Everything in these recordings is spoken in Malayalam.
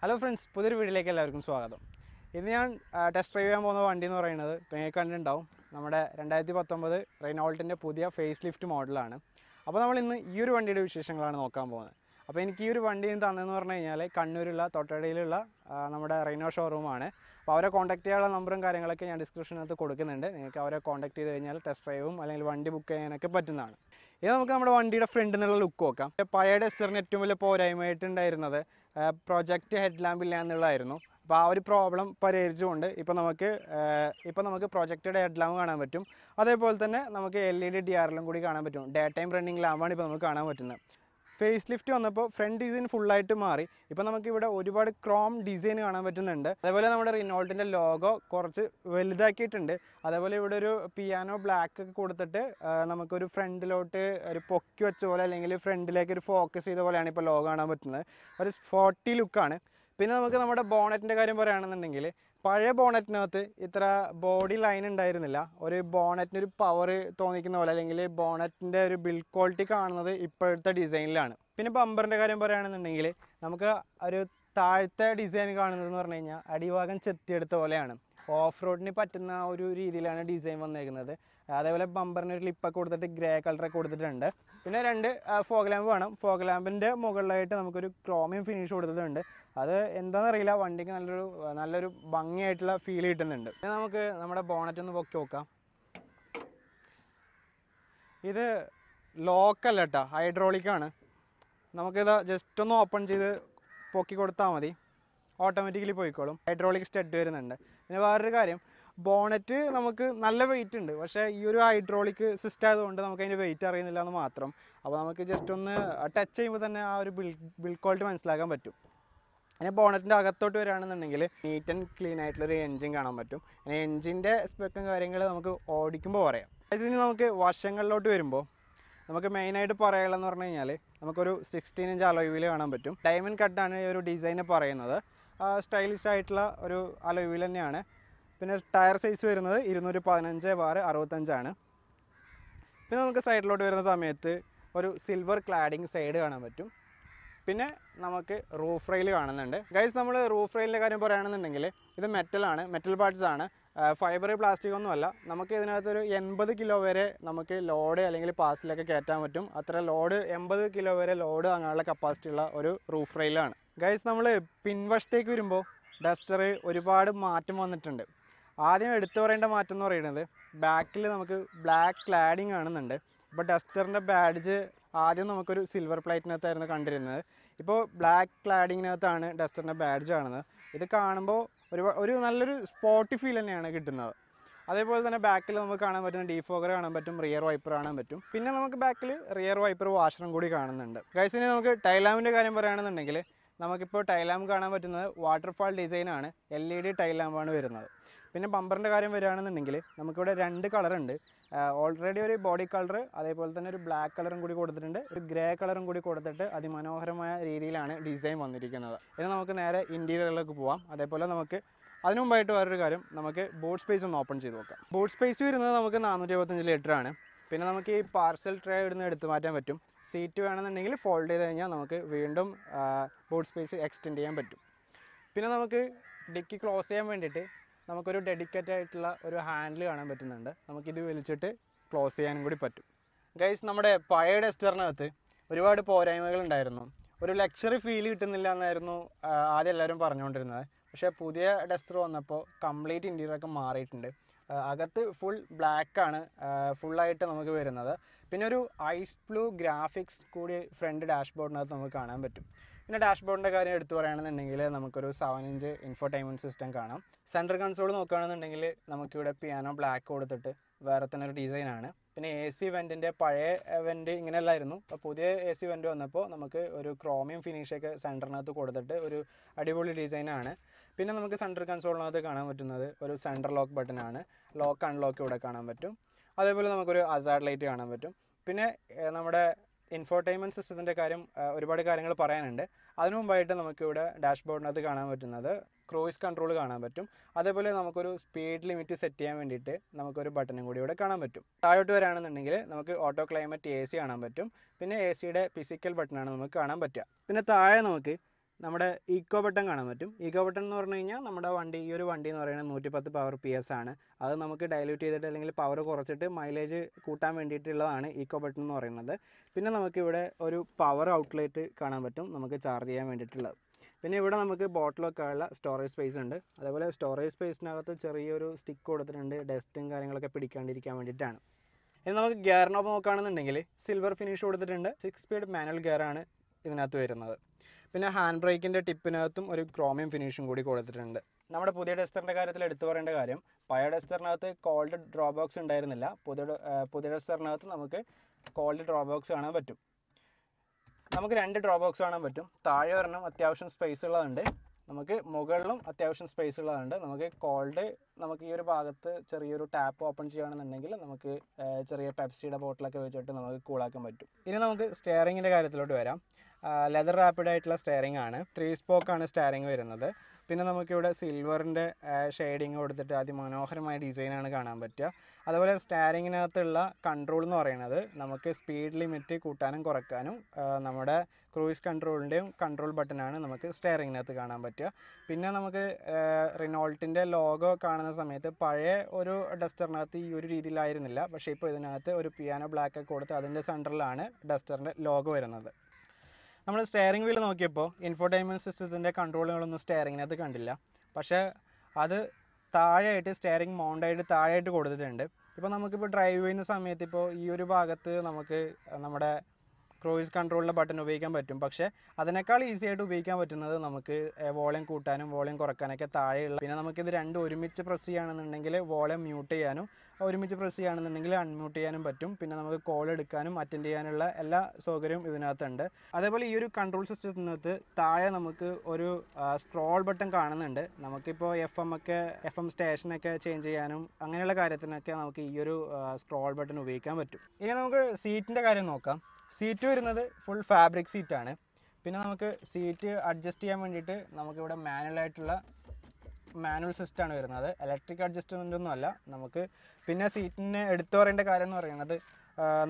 ഹലോ ഫ്രണ്ട്സ് പുതിയൊരു വീഡിയോയിലേക്ക് എല്ലാവർക്കും സ്വാഗതം. ഇന്ന് ഞാൻ ടെസ്റ്റ് ഡ്രൈവ് ചെയ്യാൻ പോകുന്ന വണ്ടി എന്ന് പറയുന്നത് പേ കണ്ടിട്ടുണ്ടാവും നമ്മുടെ രണ്ടായിരത്തി പത്തൊമ്പത് റെനോൾട്ടിന്റെ പുതിയ ഫേസ് ലിഫ്റ്റ് മോഡലാണ് അപ്പോൾ നമ്മൾ ഇന്ന് ഈ ഒരു വണ്ടിയുടെ വിശേഷങ്ങളാണ് നോക്കാൻ പോകുന്നത്. അപ്പോൾ എനിക്ക് ഈ ഒരു വണ്ടി തന്നതെന്ന് പറഞ്ഞു കഴിഞ്ഞാൽ കണ്ണൂരുള്ള തൊട്ടടിയിലുള്ള നമ്മുടെ റൈനോ ഷോറൂമാണ് അപ്പോൾ അവരെ കോൺടാക്ട് ചെയ്യാനുള്ള നമ്പറും കാര്യങ്ങളൊക്കെ ഞാൻ ഡിസ്ക്രിപ്ഷനകത്ത് കൊടുക്കുന്നുണ്ട്. നിങ്ങൾക്ക് അവരെ കോൺടാക്ട് ചെയ്ത് കഴിഞ്ഞാൽ ടെസ്റ്റ് ഡ്രൈവും അല്ലെങ്കിൽ വണ്ടി ബുക്ക് ചെയ്യാനൊക്കെ പറ്റുന്നതാണ്. ഇത് നമുക്ക് നമ്മുടെ വണ്ടിയുടെ ഫ്രണ്ടിൽ നിന്നുള്ള ലുക്ക് നോക്കാം. പഴയ ഡെസ്റ്ററിന് ഏറ്റവും വലിയ പോരായ്മയായിട്ടുണ്ടായിരുന്നത് പ്രൊജക്റ്റ് ഹെഡ് ലാമ്പ് ഇല്ല എന്നുള്ളതായിരുന്നു. അപ്പോൾ ആ ഒരു പ്രോബ്ലം പരിഹരിച്ചുകൊണ്ട് ഇപ്പോൾ നമുക്ക് ഇപ്പോൾ നമുക്ക് പ്രൊജക്റ്റഡ് ഹെഡ് ലാമ്പ് കാണാൻ പറ്റും. അതേപോലെ തന്നെ നമുക്ക് എൽ ഇ ഡി ഡി ആറിലും കൂടി കാണാൻ പറ്റും. ഡേ ടൈം റണ്ണിംഗ് ലാമ്പാണ് ഇപ്പോൾ നമുക്ക് കാണാൻ പറ്റുന്നത്. ഫേസ് ലിഫ്റ്റ് വന്നപ്പോൾ ഫ്രണ്ട് ഡിസൈൻ ഫുള്ളായിട്ട് മാറി. ഇപ്പോൾ നമുക്ക് ഇവിടെ ഒരുപാട് ക്രോം ഡിസൈൻ കാണാൻ പറ്റുന്നുണ്ട്. അതേപോലെ നമ്മുടെ റിനോൾട്ടിന്റെ ലോഗോ കുറച്ച് വലുതാക്കിയിട്ടുണ്ട്. അതേപോലെ ഇവിടെ ഒരു പിയാനോ ബ്ലാക്ക് ഒക്കെ കൊടുത്തിട്ട് നമുക്കൊരു ഫ്രണ്ടിലോട്ട് ഒരു പൊക്കി വെച്ച പോലെ അല്ലെങ്കിൽ ഫ്രണ്ടിലേക്ക് ഒരു ഫോക്കസ് ചെയ്ത പോലെയാണ് ഇപ്പോൾ ലോഗോ കാണാൻ പറ്റുന്നത്. ഒരു സ്പോട്ടി ലുക്കാണ് പിന്നെ നമുക്ക് നമ്മുടെ ബോണറ്റിന്റെ കാര്യം പറയുകയാണെന്നുണ്ടെങ്കിൽ പഴയ ബോണറ്റിനകത്ത് ഇത്ര ബോഡി ലൈൻ ഉണ്ടായിരുന്നില്ല. ഒരു ബോണറ്റിന് ഒരു പവർ തോന്നിക്കുന്ന പോലെ അല്ലെങ്കിൽ ബോണറ്റിന്റെ ഒരു ബിൽഡ് ക്വാളിറ്റി കാണുന്നത് ഇപ്പോഴത്തെ ഡിസൈനിലാണ് പിന്നെ ബമ്പറിന്റെ കാര്യം പറയുകയാണെന്നുണ്ടെങ്കിൽ നമുക്ക് ഒരു താഴത്തെ ഡിസൈൻ കാണുന്നതെന്ന് പറഞ്ഞു കഴിഞ്ഞാൽ അടിഭാഗം ചെത്തിയെടുത്ത പോലെയാണ്. ഓഫ് റോഡിന് പറ്റുന്ന ഒരു രീതിയിലാണ് ഡിസൈൻ വന്നേക്കുന്നത്. അതേപോലെ ബമ്പറിന് ഒരു ലിപ്പൊക്കെ കൊടുത്തിട്ട് ഗ്രേ കളറൊക്കെ കൊടുത്തിട്ടുണ്ട്. പിന്നെ രണ്ട് ഫോഗ് ലാമ്പ് വേണം. ഫോഗ് ലാമ്പിന്റെ മുകളിലായിട്ട് നമുക്കൊരു ക്രോമിയം ഫിനിഷ് കൊടുത്തിട്ടുണ്ട്. അത് എന്താണെന്നറിയില്ല വണ്ടിക്ക് നല്ലൊരു നല്ലൊരു ഭംഗിയായിട്ടുള്ള ഫീൽ കിട്ടുന്നുണ്ട്. പിന്നെ നമുക്ക് നമ്മുടെ ബോണറ്റ് ഒന്ന് പൊക്കി നോക്കാം. ഇത് ലോക്കല്ല കേട്ടോ ഹൈഡ്രോളിക്കാണ് നമുക്കിത് ജസ്റ്റ് ഒന്ന് ഓപ്പൺ ചെയ്ത് പൊക്കി കൊടുത്താൽ മതി. ഓട്ടോമാറ്റിക്കലി പോയിക്കോളും. ഹൈഡ്രോളിക് സ്റ്റഡ് വരുന്നുണ്ട്. പിന്നെ വേറൊരു കാര്യം ബോണറ്റ് നമുക്ക് നല്ല വെയിറ്റ് ഉണ്ട്. പക്ഷേ ഈ ഒരു ഹൈഡ്രോളിക് സിസ്റ്റം ആയതുകൊണ്ട് നമുക്ക് അതിന്റെ വെയിറ്റ് അറിയുന്നില്ല എന്ന് മാത്രം. അപ്പോൾ നമുക്ക് ജസ്റ്റ് ഒന്ന് ടച്ച് ചെയ്യുമ്പോൾ തന്നെ ആ ഒരു ബിൽ ബിൽ ക്വാളിറ്റി മനസ്സിലാക്കാൻ പറ്റും. പിന്നെ ബോണറ്റിന്റെ അകത്തോട്ട് വരികയാണെന്നുണ്ടെങ്കിൽ നീറ്റ് ആൻഡ് ക്ലീൻ ആയിട്ടുള്ളൊരു എൻജിൻ കാണാൻ പറ്റും. പിന്നെ എൻജിന്റെ സ്പെക്കും കാര്യങ്ങൾ നമുക്ക് ഓടിക്കുമ്പോൾ പറയാം. ഇനി നമുക്ക് വശങ്ങളിലോട്ട് വരുമ്പോൾ നമുക്ക് മെയിനായിട്ട് പറയാനുള്ളതെന്ന് പറഞ്ഞു കഴിഞ്ഞാൽ നമുക്കൊരു സിക്സ്റ്റീൻ ഇഞ്ച് അലോയിൽ കാണാൻ പറ്റും. ഡയമണ്ട് കട്ടാണ് ഈ ഒരു ഡിസൈന് പറയുന്നത്. സ്റ്റൈലിഷ് ആയിട്ടുള്ള ഒരു അലോയിൽ തന്നെയാണ്. പിന്നെ ടയർ സൈസ് വരുന്നത് ഇരുന്നൂറ്റി പതിനഞ്ച് ബാർ അറുപത്തഞ്ചാണ്. പിന്നെ നമുക്ക് സൈഡിലോട്ട് വരുന്ന സമയത്ത് ഒരു സിൽവർ ക്ലാഡിങ് സൈഡ് കാണാൻ പറ്റും. പിന്നെ നമുക്ക് റൂഫ് റെയിൽ കാണുന്നുണ്ട്. ഗൈസ് നമ്മൾ റൂഫ് റെയിലിന്റെ കാര്യം പറയുകയാണെന്നുണ്ടെങ്കിൽ ഇത് മെറ്റലാണ് മെറ്റൽ പാർട്സ് ആണ്. ഫൈബർ പ്ലാസ്റ്റിക് ഒന്നുമല്ല നമുക്ക് ഇതിനകത്തൊരു എൺപത് കിലോ വരെ നമുക്ക് ലോഡ് അല്ലെങ്കിൽ പാസിലൊക്കെ കയറ്റാൻ പറ്റും. അത്ര ലോഡ് എൺപത് കിലോ വരെ ലോഡ് അങ്ങനെയുള്ള കപ്പാസിറ്റി ഉള്ള ഒരു റൂഫ് റെയിലാണ് ഗൈസ് നമ്മൾ പിൻവശത്തേക്ക് വരുമ്പോൾ ഡസ്റ്റർ ഒരുപാട് മാറ്റം വന്നിട്ടുണ്ട്. ആദ്യം എടുത്തു പറയേണ്ട മാറ്റം എന്ന് പറയുന്നത് ബാക്കിൽ നമുക്ക് ബ്ലാക്ക് ക്ലാഡിങ് കാണുന്നുണ്ട്. ഇപ്പോൾ ഡസ്റ്ററിന്റെ ബാഡ്ജ് ആദ്യം നമുക്കൊരു സിൽവർ പ്ലേറ്റിനകത്തായിരുന്നു കണ്ടിരുന്നത്. ഇപ്പോൾ ബ്ലാക്ക് ക്ലാഡിങ്ങിനകത്താണ് ഡസ്റ്ററിന്റെ ബാഡ്ജ് കാണുന്നത്. ഇത് കാണുമ്പോൾ ഒരു ഒരു നല്ലൊരു സ്പോട്ടി ഫീൽ തന്നെയാണ് കിട്ടുന്നത്. അതേപോലെ തന്നെ ബാക്കിൽ നമുക്ക് കാണാൻ പറ്റുന്ന ഡീഫോഗർ കാണാൻ പറ്റും റിയർ വൈപ്പർ കാണാൻ പറ്റും. പിന്നെ നമുക്ക് ബാക്കിൽ റിയർ വൈപ്പർ വാഷറും കൂടി കാണുന്നുണ്ട്. ഗൈസിന് നമുക്ക് ടൈലാമിന്റെ കാര്യം പറയുകയാണെന്നുണ്ടെങ്കിൽ നമുക്കിപ്പോൾ ടൈലാമ്പ് കാണാൻ പറ്റുന്നത് വാട്ടർഫാൾ ഡിസൈനാണ് എൽ ഇ ഡി ടൈലാമ്പാണ് വരുന്നത്. പിന്നെ ബമ്പറിന്റെ കാര്യം വരികയാണെന്നുണ്ടെങ്കിൽ നമുക്കിവിടെ രണ്ട് കളറുണ്ട് ഓൾറെഡി ഒരു ബോഡി കളർ അതേപോലെ തന്നെ ഒരു ബ്ലാക്ക് കളറും കൂടി കൊടുത്തിട്ടുണ്ട്. ഒരു ഗ്രേ കളറും കൂടി കൊടുത്തിട്ട് അതിമനോഹരമായ രീതിയിലാണ് ഡിസൈൻ വന്നിരിക്കുന്നത്. ഇനി നമുക്ക് നേരെ ഇന്റീരിയറിലേക്ക് പോവാം. അതേപോലെ നമുക്ക് അതിനു മുമ്പായിട്ട് വേറൊരു കാര്യം നമുക്ക് ബോട്ട് സ്പേസ് ഒന്ന് ഓപ്പൺ ചെയ്ത് നോക്കാം. ബോട്ട് സ്പേസ് വരുന്നത് നമുക്ക് നാനൂറ്റി ലിറ്റർ ആണ്. പിന്നെ നമുക്ക് ഈ പാർസൽ ട്രേ ഇവിടുന്ന് എടുത്ത് മാറ്റാൻ പറ്റും. സീറ്റ് വേണമെന്നുണ്ടെങ്കിൽ ഫോൾഡ് ചെയ്ത് കഴിഞ്ഞാൽ നമുക്ക് വീണ്ടും ബോട്ട് സ്പേസ് എക്സ്റ്റെൻഡ് ചെയ്യാൻ പറ്റും. പിന്നെ നമുക്ക് ഡിക്കി ക്ലോസ് ചെയ്യാൻ വേണ്ടിയിട്ട് നമുക്കൊരു ഡെഡിക്കേറ്റ് ആയിട്ടുള്ള ഒരു ഹാൻഡിൽ കാണാൻ പറ്റുന്നുണ്ട്. നമുക്കിത് വലിച്ചിട്ട് ക്ലോസ് ചെയ്യാനും കൂടി പറ്റും. ഗൈസ് നമ്മുടെ പഴയ ഡസ്റ്ററിനകത്ത് ഒരുപാട് പോരായ്മകൾ ഉണ്ടായിരുന്നു. ഒരു ലക്ഷറി ഫീൽ കിട്ടുന്നില്ല എന്നായിരുന്നു ആദ്യം എല്ലാവരും പറഞ്ഞുകൊണ്ടിരുന്നത്. പക്ഷേ പുതിയ ഡസ്റ്റർ വന്നപ്പോൾ കംപ്ലീറ്റ് ഇന്റീരിയറൊക്കെ മാറിയിട്ടുണ്ട്. അകത്ത് ഫുൾ ബ്ലാക്കാണ് ഫുള്ളായിട്ട് നമുക്ക് വരുന്നത്. പിന്നെ ഒരു ഐസ് ബ്ലൂ ഗ്രാഫിക്സ് കൂടി ഫ്രണ്ട് ഡാഷ്ബോർഡിനകത്ത് നമുക്ക് കാണാൻ പറ്റും. പിന്നെ ഡാഷ്ബോർഡിന്റെ കാര്യം എടുത്തു പറയുകയാണെന്നുണ്ടെങ്കിൽ നമുക്കൊരു സെവൻ ഇഞ്ച് ഇൻഫോർടൈൻമെന്റ് സിസ്റ്റം കാണാം. സെൻട്രൽ കൺസോൾ നോക്കുകയാണെന്നുണ്ടെങ്കിൽ നമുക്കിവിടെ പിയാനോ ബ്ലാക്ക് കൊടുത്തിട്ട് വേറെ തന്നെ ഒരു ഡിസൈനാണ് പിന്നെ എ സി വെന്റിന്റെ പഴയ വെന്റ് ഇങ്ങനെയല്ലായിരുന്നു. അപ്പോൾ പുതിയ എ സി വെന്റ് വന്നപ്പോൾ നമുക്ക് ഒരു ക്രോമിയം ഫിനിഷൊക്കെ സെന്ററിനകത്ത് കൊടുത്തിട്ട് ഒരു അടിപൊളി ഡിസൈനാണ് പിന്നെ നമുക്ക് സെന്റർ കൺസോളിനകത്ത് കാണാൻ പറ്റുന്നത് ഒരു സെന്റർ ലോക്ക് ബട്ടനാണ് ലോക്ക് അൺലോക്ക് ഇവിടെ കാണാൻ പറ്റും. അതേപോലെ നമുക്കൊരു അസാഡ് ലൈറ്റ് കാണാൻ പറ്റും. പിന്നെ നമ്മുടെ ഇൻഫോർടൈൻമെന്റ് സിസ്റ്റത്തിന്റെ കാര്യം ഒരുപാട് കാര്യങ്ങൾ പറയാനുണ്ട്. അതിനു മുമ്പായിട്ട് നമുക്കിവിടെ ഡാഷ്ബോർഡിനകത്ത് കാണാൻ പറ്റുന്നത് ക്രൂയിസ് കൺട്രോൾ കാണാൻ പറ്റും. അതേപോലെ നമുക്കൊരു സ്പീഡ് ലിമിറ്റ് സെറ്റ് ചെയ്യാൻ വേണ്ടിയിട്ട് നമുക്കൊരു ബട്ടണും കൂടി ഇവിടെ കാണാൻ പറ്റും. താഴോട്ട് വരാണെന്നുണ്ടെങ്കിൽ നമുക്ക് ഓട്ടോ ക്ലൈമറ്റ് എ കാണാൻ പറ്റും. പിന്നെ എ സിയുടെ ഫിസിക്കൽ ബട്ടണാണ് നമുക്ക് കാണാൻ പറ്റുക. പിന്നെ താഴെ നമുക്ക് നമ്മുടെ ഈക്കോ ബട്ടൺ കാണാൻ പറ്റും. ഈക്കോ ബട്ടൺ എന്ന് പറഞ്ഞു കഴിഞ്ഞാൽ നമ്മുടെ വണ്ടി ഈ ഒരു വണ്ടി എന്ന് പറയുന്നത് നൂറ്റിപ്പത്ത് പവർ പി എസ് ആണ്. അത് നമുക്ക് ഡൈല്യൂട്ട് ചെയ്തിട്ട് അല്ലെങ്കിൽ പവർ കുറച്ചിട്ട് മൈലേജ് കൂട്ടാൻ വേണ്ടിയിട്ടുള്ളതാണ് ഈക്കോ ബട്ടൺ എന്ന് പറയുന്നത്. പിന്നെ നമുക്കിവിടെ ഒരു പവർ ഔട്ട്ലെറ്റ് കാണാൻ പറ്റും. നമുക്ക് ചാർജ് ചെയ്യാൻ വേണ്ടിയിട്ടുള്ളത്. പിന്നെ ഇവിടെ നമുക്ക് ബോട്ടിലൊക്കെ ഉള്ള സ്റ്റോറേജ് സ്പേസ് ഉണ്ട്. അതേപോലെ സ്റ്റോറേജ് സ്പേസിനകത്ത് ചെറിയൊരു സ്റ്റിക്ക് കൊടുത്തിട്ടുണ്ട്. ഡസ്റ്റും കാര്യങ്ങളൊക്കെ പിടിക്കാണ്ടിരിക്കാൻ വേണ്ടിയിട്ടാണ്. ഇനി നമുക്ക് ഗിയറിനൊപ്പം നോക്കുകയാണെന്നുണ്ടെങ്കിൽ സിൽവർ ഫിനിഷ് കൊടുത്തിട്ടുണ്ട്. സിക്സ് സ്പീഡ് മാനുവൽ ഗിയറാണ് ഇതിനകത്ത് വരുന്നത്. പിന്നെ ഹാൻഡ് ബ്രേക്കിന്റെ ടിപ്പിനകത്തും ഒരു ക്രോമിയം ഫിനിഷും കൂടി കൊടുത്തിട്ടുണ്ട്. നമ്മുടെ പുതിയ ഡസ്റ്ററിന്റെ കാര്യത്തിൽ എടുത്തു പറയേണ്ട കാര്യം പഴയ ഡസ്റ്ററിനകത്ത് കോൾഡ് ഡ്രോ ബോക്സ് ഉണ്ടായിരുന്നില്ല. പുതിയ പുതിയ ഡസ്റ്ററിനകത്ത് നമുക്ക് കോൾഡ് ഡ്രോ ബോക്സ് കാണാൻ പറ്റും. നമുക്ക് രണ്ട് ഡ്രോ ബോക്സ് കാണാൻ പറ്റും. താഴെ ഒരെണ്ണം അത്യാവശ്യം സ്പേസ് ഉള്ളതുണ്ട്. നമുക്ക് മുകളിലും അത്യാവശ്യം സ്പേസ് ഉള്ളതുണ്ട്. നമുക്ക് കോൾഡ് നമുക്ക് ഈ ഒരു ഭാഗത്ത് ചെറിയൊരു ടാപ്പ് ഓപ്പൺ ചെയ്യുകയാണെന്നുണ്ടെങ്കിൽ നമുക്ക് ചെറിയ പെപ്സിയുടെ ബോട്ടിലൊക്കെ വെച്ചിട്ട് നമുക്ക് കൂളാക്കാൻ പറ്റും. ഇനി നമുക്ക് സ്റ്റെയറിങ്ങിന്റെ കാര്യത്തിലോട്ട് വരാം. ലെതർ റാപ്പിഡ് ആയിട്ടുള്ള ആണ്. ത്രീ സ്പോക്കാണ് സ്റ്റിയറിംഗ് വരുന്നത്. പിന്നെ നമുക്കിവിടെ സിൽവറിന്റെ ഷെയ്ഡിങ് കൊടുത്തിട്ട് അതിമനോഹരമായ ഡിസൈനാണ് കാണാൻ പറ്റുക. അതുപോലെ സ്റ്റാരിങ്ങിനകത്തുള്ള കൺട്രോൾ എന്ന് പറയുന്നത് നമുക്ക് സ്പീഡ് ലിമിറ്റ് കൂട്ടാനും കുറയ്ക്കാനും നമ്മുടെ ക്രൂയിസ് കൺട്രോളിന്റെയും കൺട്രോൾ ബട്ടനാണ് നമുക്ക് സ്റ്റാരിങ്ങിനകത്ത് കാണാൻ പറ്റുക. പിന്നെ നമുക്ക് റിനോൾട്ടിന്റെ ലോഗോ കാണുന്ന സമയത്ത് പഴയ ഒരു ഡസ്റ്ററിനകത്ത് ഈ ഒരു രീതിയിലായിരുന്നില്ല. പക്ഷേ ഇപ്പോൾ ഇതിനകത്ത് ഒരു പിയാനോ ബ്ലാക്ക് ഒക്കെ കൊടുത്ത് അതിന്റെ സെന്ററിലാണ് ഡസ്റ്ററിന്റെ ലോഗോ വരുന്നത്. നമ്മൾ സ്റ്റെയറിംഗ് വീൽ നോക്കിയപ്പോൾ ഇൻഫോർടൈൻമെന്റ് സിസ്റ്റത്തിന്റെ കൺട്രോളുകളൊന്നും സ്റ്റെയറിങ്ങിനകത്ത് കണ്ടില്ല. പക്ഷേ അത് താഴെയായിട്ട് സ്റ്റെയറിംഗ് മൗണ്ടായിട്ട് താഴെയായിട്ട് കൊടുത്തിട്ടുണ്ട്. ഇപ്പോൾ നമുക്കിപ്പോൾ ഡ്രൈവ് ചെയ്യുന്ന സമയത്ത് ഇപ്പോൾ ഈ ഒരു ഭാഗത്ത് നമുക്ക് നമ്മുടെ ക്രൂയിസ് കൺട്രോളിന്റെ ബട്ടൺ ഉപയോഗിക്കാൻ പറ്റും. പക്ഷേ അതിനേക്കാൾ ഈസി ആയിട്ട് ഉപയോഗിക്കാൻ പറ്റുന്നത് നമുക്ക് വോളിയം കൂട്ടാനും വോളിയം കുറക്കാനൊക്കെ താഴെയുള്ള പിന്നെ നമുക്കിത് രണ്ടും ഒരുമിച്ച് പ്രസ് ചെയ്യുകയാണെന്നുണ്ടെങ്കിൽ വോളിയം മ്യൂട്ട് ചെയ്യാനും ഒരുമിച്ച് പ്രസ് ചെയ്യുകയാണെന്നുണ്ടെങ്കിൽ അൺമ്യൂട്ട് ചെയ്യാനും പറ്റും. പിന്നെ നമുക്ക് കോൾ എടുക്കാനും അറ്റൻഡ് ചെയ്യാനുള്ള എല്ലാ സൗകര്യവും ഇതിനകത്തുണ്ട്. അതേപോലെ ഈ ഒരു കൺട്രോൾ സിസ്റ്റത്തിനകത്ത് താഴെ നമുക്ക് ഒരു സ്ക്രോൾ ബട്ടൺ കാണുന്നുണ്ട്. നമുക്കിപ്പോൾ എഫ് എം ഒക്കെ എഫ് എം സ്റ്റേഷനൊക്കെ ചേഞ്ച് ചെയ്യാനും അങ്ങനെയുള്ള കാര്യത്തിനൊക്കെ നമുക്ക് ഈ ഒരു സ്ക്രോൾ ബട്ടൺ ഉപയോഗിക്കാൻ പറ്റും. ഇനി നമുക്ക് സീറ്റിന്റെ കാര്യം നോക്കാം. സീറ്റ് വരുന്നത് ഫുൾ ഫാബ്രിക് സീറ്റാണ് പിന്നെ നമുക്ക് സീറ്റ് അഡ്ജസ്റ്റ് ചെയ്യാൻ വേണ്ടിയിട്ട് നമുക്കിവിടെ മാനുവൽ ആയിട്ടുള്ള മാനുവൽ സിസ്റ്റമാണ് വരുന്നത്. ഇലക്ട്രിക് അഡ്ജസ്റ്റ്മെന്റ് ഒന്നും അല്ല. നമുക്ക് പിന്നെ സീറ്റിന് എടുത്തു പറയേണ്ട കാര്യം എന്ന് പറയുന്നത്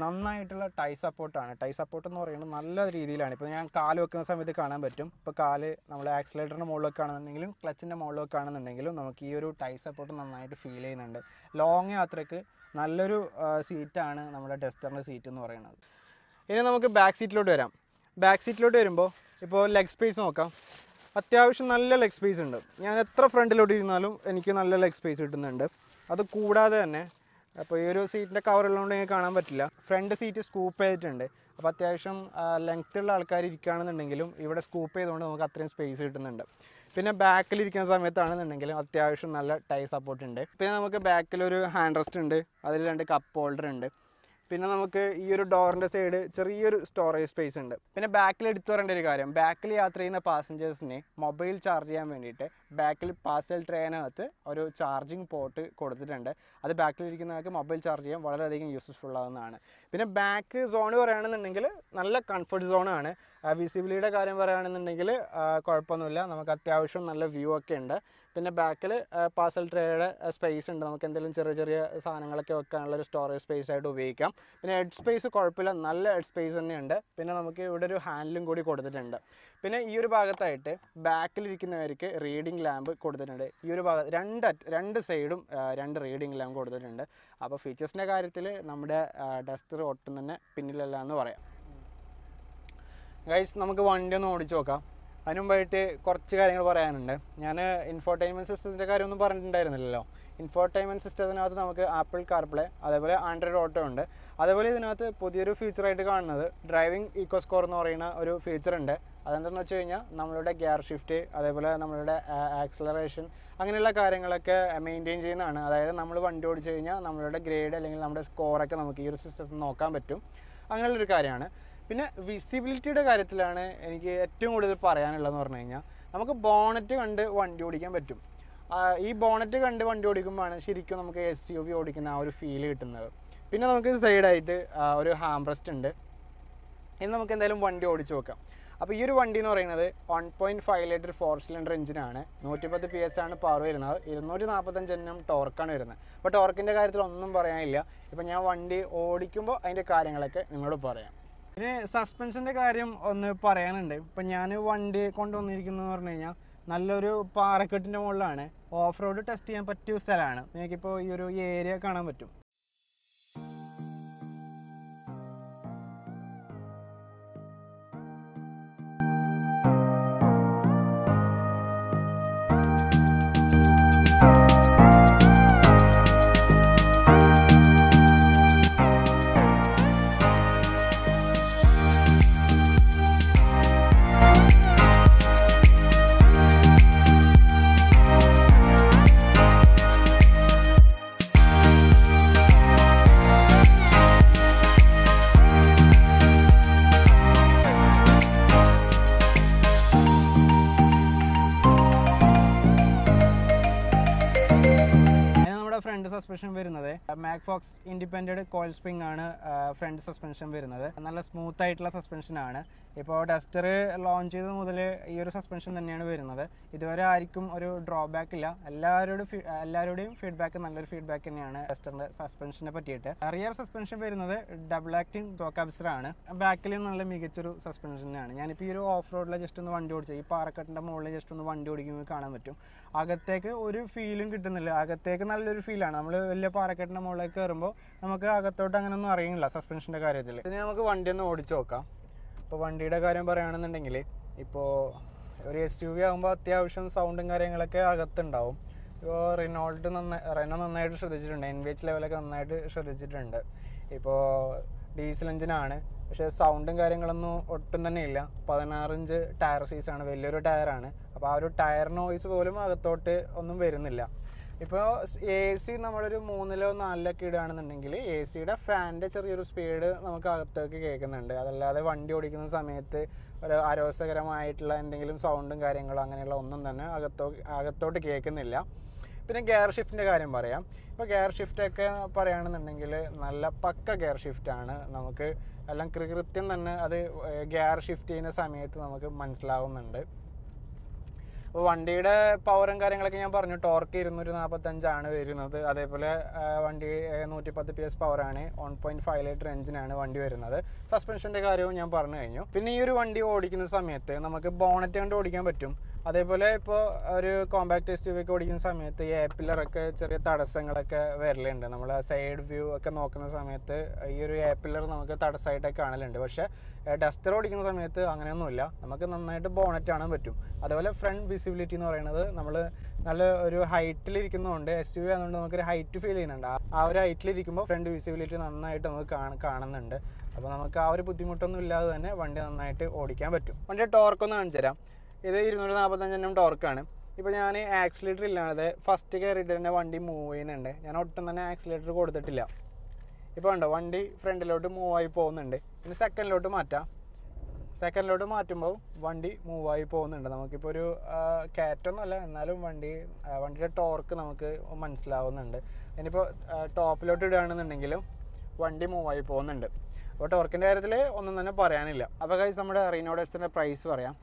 നന്നായിട്ടുള്ള ടൈ സപ്പോർട്ടാണ് ടൈ സപ്പോർട്ട് എന്ന് പറയുന്നത് നല്ല രീതിയിലാണ്. ഇപ്പോൾ ഞാൻ കാൽ വെക്കുന്ന സമയത്ത് കാണാൻ പറ്റും. ഇപ്പോൾ കാൽ നമ്മൾ ആക്സിലേറ്ററിന്റെ മുകളിലൊക്കെ ആണെന്നുണ്ടെങ്കിലും ക്ലച്ചിന്റെ മുകളിലൊക്കെ ആണെന്നുണ്ടെങ്കിലും നമുക്ക് ഈ ഒരു ടൈ സപ്പോർട്ട് നന്നായിട്ട് ഫീൽ ചെയ്യുന്നുണ്ട്. ലോങ് യാത്രയ്ക്ക് നല്ലൊരു സീറ്റാണ് നമ്മുടെ ഡെസ്റ്ററിന്റെ സീറ്റ് എന്ന് പറയുന്നത്. ഇനി നമുക്ക് ബാക്ക് സീറ്റിലോട്ട് വരാം. ബാക്ക് സീറ്റിലോട്ട് വരുമ്പോൾ ഇപ്പോൾ ലെഗ് സ്പേസ് നോക്കാം. അത്യാവശ്യം നല്ല ലെഗ് സ്പേസ് ഉണ്ട്. ഞാൻ എത്ര ഫ്രണ്ടിലോട്ട് ഇരുന്നാലും എനിക്ക് നല്ല ലെഗ് സ്പേസ് കിട്ടുന്നുണ്ട്. അത് കൂടാതെ തന്നെ അപ്പോൾ ഈ ഒരു സീറ്റിന്റെ കവർ ഉള്ളതുകൊണ്ട് എനിക്ക് കാണാൻ പറ്റില്ല. ഫ്രണ്ട് സീറ്റ് സ്കൂപ്പ് ചെയ്തിട്ടുണ്ട്. അപ്പോൾ അത്യാവശ്യം ലെങ്ത് ഉള്ള ആൾക്കാർ ഇരിക്കുകയാണെന്നുണ്ടെങ്കിലും ഇവിടെ സ്കൂപ്പ് ചെയ്തുകൊണ്ട് നമുക്ക് അത്രയും സ്പേസ് കിട്ടുന്നുണ്ട്. പിന്നെ ബാക്കിൽ ഇരിക്കുന്ന സമയത്താണെന്നുണ്ടെങ്കിലും അത്യാവശ്യം നല്ല ടൈ സപ്പോർട്ട് ഉണ്ട്. പിന്നെ നമുക്ക് ബാക്കിൽ ഒരു ഹാൻഡ് റെസ്റ്റ് ഉണ്ട്. അതിൽ രണ്ട് കപ്പ് ഹോൾഡർ ഉണ്ട്. പിന്നെ നമുക്ക് ഈ ഒരു ഡോറിന്റെ സൈഡ് ചെറിയൊരു സ്റ്റോറേജ് സ്പേസ് ഉണ്ട്. പിന്നെ ബാക്കിൽ എടുത്തു പറയേണ്ട ഒരു കാര്യം. ബാക്കിൽ യാത്ര ചെയ്യുന്ന പാസഞ്ചേഴ്സിന് മൊബൈൽ ചാർജ് ചെയ്യാൻ വേണ്ടിയിട്ട് ബാക്കിൽ പാസൽ ട്രെയിനകത്ത് ഒരു ചാർജിങ് പോർട്ട് കൊടുത്തിട്ടുണ്ട്. അത് ബാക്കിൽ ഇരിക്കുന്നവർക്ക് മൊബൈൽ ചാർജ് ചെയ്യാൻ വളരെയധികം യൂസ്ഫുൾ ആവുന്നതാണ്. പിന്നെ ബാക്ക് സോൺ പറയുകയാണെന്നുണ്ടെങ്കിൽ നല്ല കംഫർട്ട് സോണാണ് വിസിബിലിറ്റിയുടെ കാര്യം പറയുകയാണെന്നുണ്ടെങ്കിൽ കുഴപ്പമൊന്നുമില്ല. നമുക്ക് അത്യാവശ്യം നല്ല വ്യൂ ഒക്കെ ഉണ്ട്. പിന്നെ ബാക്കിൽ പാസൽ ട്രേയുടെ സ്പേസ് ഉണ്ട്. നമുക്ക് എന്തെങ്കിലും ചെറിയ ചെറിയ സാധനങ്ങളൊക്കെ വെക്കാനുള്ള ഒരു സ്റ്റോറേജ് സ്പേസ് ആയിട്ട് ഉപയോഗിക്കാം. പിന്നെ ഹെഡ് സ്പേസ് കുഴപ്പമില്ല. നല്ല ഹെഡ് സ്പേസ് തന്നെയുണ്ട്. പിന്നെ നമുക്ക് ഇവിടെ ഒരു ഹാൻഡിലും കൂടി കൊടുത്തിട്ടുണ്ട്. പിന്നെ ഈ ഒരു ഭാഗത്തായിട്ട് ബാക്കിലിരിക്കുന്നവർക്ക് റീഡിംഗ് ലാമ്പ് കൊടുത്തിട്ടുണ്ട്. ഈ ഒരു ഭാഗം രണ്ട് രണ്ട് സൈഡും രണ്ട് റീഡിംഗ് ലാമ്പ് കൊടുത്തിട്ടുണ്ട്. അപ്പോൾ ഫീച്ചേഴ്സിന്റെ കാര്യത്തിൽ നമ്മുടെ ഡസ്റ്റർ ഒട്ടും തന്നെ പിന്നിലല്ല എന്ന് പറയാം. ഗൈസ് നമുക്ക് വണ്ടി ഒന്ന് ഓടിച്ചു നോക്കാം. അതിന് മുമ്പായിട്ട് കുറച്ച് കാര്യങ്ങൾ പറയാനുണ്ട്. ഞാൻ ഇൻഫോർടൈൻമെന്റ് സിസ്റ്റത്തിന്റെ കാര്യമൊന്നും പറഞ്ഞിട്ടുണ്ടായിരുന്നില്ലല്ലോ. ഇൻഫോർടൈൻമെന്റ് സിസ്റ്റത്തിനകത്ത് നമുക്ക് ആപ്പിൾ കാർപ്ലേ അതേപോലെ ആൻഡ്രോയിഡ് ഓട്ടോ ഉണ്ട്. അതേപോലെ ഇതിനകത്ത് പുതിയൊരു ഫീച്ചറായിട്ട് കാണുന്നത് ഡ്രൈവിംഗ് ഈക്കോ സ്കോർ എന്ന് പറയുന്ന ഒരു ഫീച്ചർ ഉണ്ട്. അതെന്താണെന്ന് വെച്ച് കഴിഞ്ഞാൽ നമ്മളുടെ ഗിയർ ഷിഫ്റ്റ് അതേപോലെ നമ്മളുടെ ആക്സലറേഷൻ അങ്ങനെയുള്ള കാര്യങ്ങളൊക്കെ മെയിന്റെയിൻ ചെയ്യുന്നതാണ്. അതായത് നമ്മൾ വണ്ടി ഓടിച്ചു കഴിഞ്ഞാൽ നമ്മളുടെ ഗ്രേഡ് അല്ലെങ്കിൽ നമ്മുടെ സ്കോറൊക്കെ നമുക്ക് ഈ ഒരു സിസ്റ്റത്തിൽ നോക്കാൻ പറ്റും. അങ്ങനെയുള്ളൊരു കാര്യമാണ്. പിന്നെ വിസിബിലിറ്റിയുടെ കാര്യത്തിലാണ് എനിക്ക് ഏറ്റവും കൂടുതൽ പറയാനുള്ളതെന്ന് പറഞ്ഞു കഴിഞ്ഞാൽ നമുക്ക് ബോണറ്റ് കണ്ട് വണ്ടി ഓടിക്കാൻ പറ്റും. ഈ ബോണറ്റ് കണ്ട് വണ്ടി ഓടിക്കുമ്പോഴാണ് ശരിക്കും നമുക്ക് എസ് യു വി ഓടിക്കുന്ന ആ ഒരു ഫീൽ കിട്ടുന്നത്. പിന്നെ നമുക്ക് സൈഡായിട്ട് ഒരു ഹാംറസ്റ്റ് ഉണ്ട്. ഇനി നമുക്ക് എന്തായാലും വണ്ടി ഓടിച്ചു നോക്കാം. അപ്പോൾ ഈ ഒരു വണ്ടി എന്ന് പറയുന്നത് one point five litre four cylinder എഞ്ചിനാണ് നൂറ്റിപ്പത്ത് പി എസ് ആണ് പവർ വരുന്നത്. ഇരുന്നൂറ്റി നാൽപ്പത്തഞ്ച് എണ്ണം ടോർക്കാണ് വരുന്നത്. അപ്പോൾ ടോർക്കിന്റെ കാര്യത്തിൽ ഒന്നും പറയാനില്ല. ഇപ്പോൾ ഞാൻ വണ്ടി ഓടിക്കുമ്പോൾ അതിന്റെ കാര്യങ്ങളൊക്കെ നിങ്ങളോട് പറയാം. പിന്നെ സസ്പെൻഷന്റെ കാര്യം ഒന്ന് പറയാനുണ്ട്. ഇപ്പം ഞാൻ വണ്ടി കൊണ്ടുവന്നിരിക്കുന്നതെന്ന് പറഞ്ഞു കഴിഞ്ഞാൽ നല്ലൊരു പാറക്കെട്ടിന്റെ മുകളിലാണ് ഓഫ് റോഡ് ടെസ്റ്റ് ചെയ്യാൻ പറ്റിയ സ്ഥലമാണ്. നിങ്ങൾക്കിപ്പോൾ ഈ ഒരു ഏരിയ കാണാൻ പറ്റും. സസ്പെൻഷൻ വരുന്നത്. മാക് ഫോക്സ് ഇൻഡിപെൻഡന്റ് കോയിൽ സ്പ്രിംഗ് ആണ് ഫ്രണ്ട് സസ്പെൻഷൻ വരുന്നത്. നല്ല സ്മൂത്ത് ആയിട്ടുള്ള സസ്പെൻഷൻ ആണ്. ഇപ്പോൾ ഡസ്റ്റർ ലോഞ്ച് ചെയ്തത് മുതൽ ഈ ഒരു സസ്പെൻഷൻ തന്നെയാണ് വരുന്നത്. ഇതുവരെ ആർക്കും ഒരു ഡ്രോബാക്ക് ഇല്ല. എല്ലാവരോടും എല്ലാവരുടെയും ഫീഡ്ബാക്ക് നല്ലൊരു ഫീഡ്ബാക്ക് തന്നെയാണ് ഡസ്റ്ററിന്റെ സസ്പെൻഷനെ പറ്റിയിട്ട്. റിയർ സസ്പെൻഷൻ വരുന്നത് ഡബിൾ ആക്ടിങ് ആണ്. ബാക്കിൽ നല്ല മികച്ചൊരു സസ്പെൻഷനാണ് ഞാനിപ്പോൾ ഈ ഒരു ഓഫ് റോഡിൽ ജസ്റ്റ് ഒന്ന് വണ്ടി ഓടിച്ചു ഈ പാറക്കെട്ടിന്റെ മുകളിൽ ജസ്റ്റ് ഒന്ന് വണ്ടി ഓടിക്കുമ്പോൾ കാണാൻ പറ്റും. അകത്തേക്ക് ഒരു ഫീലും കിട്ടുന്നില്ല. അകത്തേക്ക് നല്ലൊരു ഫീലാണ് നമ്മൾ വലിയ പാറക്കെട്ടിന്റെ മുകളിലേക്ക് കയറുമ്പോൾ നമുക്ക് അകത്തോട്ട് അങ്ങനെ ഒന്നും അറിയുന്നില്ല സസ്പെൻഷന്റെ കാര്യത്തിൽ ഇതിന് നമുക്ക് വണ്ടി ഒന്ന് ഓടിച്ചു നോക്കാം. ഇപ്പോൾ വണ്ടിയുടെ കാര്യം പറയുകയാണെന്നുണ്ടെങ്കിൽ ഇപ്പോൾ ഒരു എസ് യു വി ആകുമ്പോൾ അത്യാവശ്യം സൗണ്ടും കാര്യങ്ങളൊക്കെ അകത്തുണ്ടാവും. ഇപ്പോൾ റിനോൾട്ട് നന്നായി റെനോ നന്നായിട്ട് ശ്രദ്ധിച്ചിട്ടുണ്ട്. എൻ വി എച്ച് ലെവലൊക്കെ നന്നായിട്ട് ശ്രദ്ധിച്ചിട്ടുണ്ട്. ഇപ്പോൾ ഡീസൽ എഞ്ചിനാണ് പക്ഷേ സൗണ്ടും കാര്യങ്ങളൊന്നും ഒട്ടും തന്നെ ഇല്ല. പതിനാറിഞ്ച് ടയർ സൈസാണ് വലിയൊരു ടയറാണ് അപ്പോൾ ആ ഒരു ടയർ നോയ്സ് പോലും അകത്തോട്ട് ഒന്നും വരുന്നില്ല. ഇപ്പോൾ എ സി നമ്മളൊരു മൂന്നിലോ നാലിലൊക്കെ ഇടുകയാണെന്നുണ്ടെങ്കിൽ എ സിയുടെ ഫാനിന്റെ ചെറിയൊരു സ്പീഡ് നമുക്ക് അകത്തേക്ക് കേൾക്കുന്നുണ്ട്. അതല്ലാതെ വണ്ടി ഓടിക്കുന്ന സമയത്ത് ഒരു അരോസകരമായിട്ടുള്ള എന്തെങ്കിലും സൗണ്ടും കാര്യങ്ങളും അങ്ങനെയുള്ള ഒന്നും തന്നെ അകത്തോ അകത്തോട്ട് കേൾക്കുന്നില്ല. പിന്നെ ഗെയർ ഷിഫ്റ്റിന്റെ കാര്യം പറയാം. ഇപ്പോൾ ഗെയർ ഷിഫ്റ്റൊക്കെ പറയുകയാണെന്നുണ്ടെങ്കിൽ നല്ല പക്ക ഗെയർ ഷിഫ്റ്റാണ്. നമുക്ക് എല്ലാം കൃത്യം തന്നെ അത് ഗെയർ ഷിഫ്റ്റ് ചെയ്യുന്ന സമയത്ത് നമുക്ക് മനസ്സിലാവുന്നുണ്ട്. അപ്പോൾ വണ്ടിയുടെ പവറും കാര്യങ്ങളൊക്കെ ഞാൻ പറഞ്ഞു. ടോർക്ക് ഇരുന്നൂറ്റി നാൽപ്പത്തഞ്ചാണ് വരുന്നത്. അതേപോലെ വണ്ടി നൂറ്റി പത്ത് പി എസ് പവറാണ് വൺ പോയിന്റ് ഫൈവ് ലിറ്റർ എഞ്ചിനാണ് വണ്ടി വരുന്നത്. സസ്പെൻഷന്റെ കാര്യവും ഞാൻ പറഞ്ഞു കഴിഞ്ഞു. പിന്നെ ഈ ഒരു വണ്ടി ഓടിക്കുന്ന സമയത്ത് നമുക്ക് ബോണറ്റ് കൊണ്ട് ഓടിക്കാൻ പറ്റും. അതേപോലെ ഇപ്പോൾ ഒരു കോമ്പാക്ട് എസ് ടി വി ഒക്കെ ഓടിക്കുന്ന സമയത്ത് ഈ ഏപ്പിലറൊക്കെ ചെറിയ തടസ്സങ്ങളൊക്കെ വരലുണ്ട്. നമ്മൾ സൈഡ് വ്യൂ ഒക്കെ നോക്കുന്ന സമയത്ത് ഈ ഒരു ഏപ്പിലർ നമുക്ക് തടസ്സമായിട്ടൊക്കെ കാണലുണ്ട്. പക്ഷേ ഡസ്റ്റർ ഓടിക്കുന്ന സമയത്ത് അങ്ങനെയൊന്നുമില്ല. നമുക്ക് നന്നായിട്ട് ബോണറ്റ് കാണാൻ പറ്റും. അതുപോലെ ഫ്രണ്ട് വിസിബിലിറ്റി എന്ന് പറയുന്നത് നമ്മൾ നല്ല ഒരു ഹൈറ്റിലിരിക്കുന്നതുകൊണ്ട് എസ് യു വി ആയതുകൊണ്ട് നമുക്കൊരു ഹൈറ്റ് ഫീൽ ചെയ്യുന്നുണ്ട്. ആ- ഒരു ഹൈറ്റിലിരിക്കുമ്പോൾ ഫ്രണ്ട് വിസിബിലിറ്റി നന്നായിട്ട് നമുക്ക് കാണ- കാണുന്നുണ്ട്. അപ്പോൾ നമുക്ക് ആ ഒരു ബുദ്ധിമുട്ടൊന്നും ഇല്ലാതെ തന്നെ വണ്ടി നന്നായിട്ട് ഓടിക്കാൻ പറ്റും. വണ്ടി ടോർക്കൊന്ന് കാണിച്ചു തരാം ഇത് ഇരുന്നൂറ്റി നാൽപ്പത്തഞ്ചെണ്ണം ടോർക്കാണ് ഇപ്പോൾ ഞാൻ ആക്സിലേറ്റർ ഇല്ലാതെ ഫസ്റ്റ് കയറിയിട്ട് തന്നെ വണ്ടി മൂവ് ചെയ്യുന്നുണ്ട്. ഞാൻ ഒട്ടും തന്നെ ആക്സിലേറ്റർ കൊടുത്തിട്ടില്ല. ഇപ്പോൾ ഉണ്ടോ വണ്ടി ഫ്രണ്ടിലോട്ട് മൂവ് ആയി പോകുന്നുണ്ട്. ഇനി സെക്കൻഡിലോട്ട് മാറ്റാം. സെക്കൻഡിലോട്ട് മാറ്റുമ്പോൾ വണ്ടി മൂവ് ആയി പോകുന്നുണ്ട്. നമുക്കിപ്പോൾ ഒരു കയറ്റൊന്നുമല്ല എന്നാലും വണ്ടി വണ്ടിയുടെ ടോർക്ക് നമുക്ക് മനസ്സിലാവുന്നുണ്ട്. ഇനിയിപ്പോൾ ടോപ്പിലോട്ട് ഇടുകയാണെന്നുണ്ടെങ്കിലും വണ്ടി മൂവ് ആയി പോകുന്നുണ്ട്. അപ്പോൾ ടോർക്കിന്റെ കാര്യത്തിൽ ഒന്നും തന്നെ പറയാനില്ല. അപ്പോൾ കഴിച്ച് നമ്മുടെ റീനോഡസ്റ്റിന്റെ പ്രൈസ് പറയാം.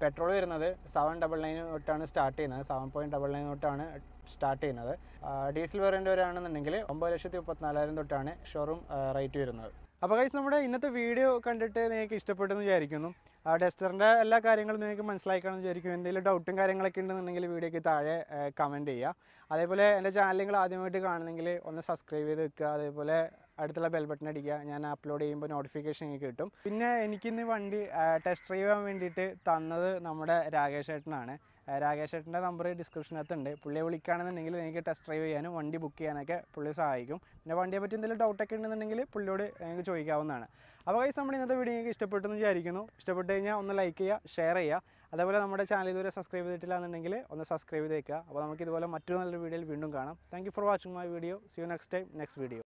പെട്രോൾ വരുന്നത് സെവൻ ഡബിൾ നയൻ തൊട്ടാണ് സ്റ്റാർട്ട് ചെയ്യുന്നത്. സെവൻ പോയിന്റ് ഡബിൾ നയൻ തൊട്ടാണ് സ്റ്റാർട്ട് ചെയ്യുന്നത്. ഡീസൽ വേരിയന്റ് വരികയാണെന്നുണ്ടെങ്കിൽ ഒമ്പത് ലക്ഷത്തി മുപ്പത്തിനാലായിരം തൊട്ടാണ് ഷോറൂം റേറ്റ് വരുന്നത്. അപ്പോൾ കൈസ് നമ്മുടെ ഇന്നത്തെ വീഡിയോ കണ്ടിട്ട് നിങ്ങൾക്ക് ഇഷ്ടപ്പെട്ടെന്ന് വിചാരിക്കുന്നു. ഡസ്റ്ററിന്റെ എല്ലാ കാര്യങ്ങളും നിങ്ങൾക്ക് മനസ്സിലാക്കണമെന്ന് വിചാരിക്കും എന്തെങ്കിലും ഡൗട്ടും കാര്യങ്ങളൊക്കെ ഉണ്ടെന്നുണ്ടെങ്കിൽ വീഡിയോയ്ക്ക് താഴെ കമന്റ് ചെയ്യുക. അതേപോലെ എന്റെ ചാനൽ നിങ്ങൾ ആദ്യമായിട്ട് കാണുന്നെങ്കിൽ ഒന്ന് സബ്സ്ക്രൈബ് ചെയ്ത് വെക്കുക. അതേപോലെ അടുത്തുള്ള ബെൽ ബട്ടൺ അടിക്കുക. ഞാൻ അപ്ലോഡ് ചെയ്യുമ്പോൾ നോട്ടിഫിക്കേഷൻ എനിക്ക് കിട്ടും. പിന്നെ എനിക്കിന്ന് വണ്ടി ടെസ്റ്റ് ഡ്രൈവ് ചെയ്യാൻ വേണ്ടിയിട്ട് തന്നത് നമ്മുടെ രാകേഷ് ഏട്ടനാണ്. രാകേഷ് ഏട്ടന്റെ നമ്പർ ഡിസ്ക്രിപ്ഷനകത്തുണ്ട് പുള്ളിയെ വിളിക്കുകയാണെന്നുണ്ടെങ്കിൽ നിങ്ങൾക്ക് ടെസ്റ്റ് ഡ്രൈവ് ചെയ്യാനും വണ്ടി ബുക്ക് ചെയ്യാനൊക്കെ പുള്ളി സഹായിക്കും. പിന്നെ വണ്ടിയെ പറ്റി എന്തെങ്കിലും ഡൗട്ടൊക്കെ ഉണ്ടെന്നുണ്ടെങ്കിൽ പുള്ളിയോട് നിങ്ങൾക്ക് ചോദിക്കാവുന്നതാണ്. അപ്പോൾ കൈസ് നമ്മുടെ ഇന്നത്തെ വീഡിയോ നിങ്ങൾക്ക് ഇഷ്ടപ്പെട്ടെന്ന് വിചാരിക്കുന്നു. ഇഷ്ടപ്പെട്ട് കഴിഞ്ഞാൽ ഒന്ന് ലൈക്ക് ചെയ്യുക ഷെയർ ചെയ്യുക. അതേപോലെ നമ്മുടെ ചാനൽ ഇതുവരെ സബ്സ്ക്രൈബ് ചെയ്തിട്ടില്ല എന്നുണ്ടെങ്കിൽ ഒന്ന് സബ്സ്ക്രൈബ് ചെയ്തേക്കുക. അപ്പോൾ നമുക്ക് ഇതുപോലെ മറ്റൊരു നല്ലൊരു വീഡിയോയിൽ വീണ്ടും കാണാം. Thank for watching my video see you next time next video